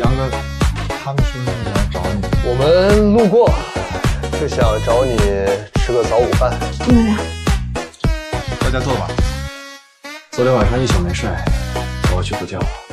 杨哥，他们是来找你。我们路过，是想找你吃个早午饭。嗯，大家坐吧。昨天晚上一宿没睡，我要去补觉了。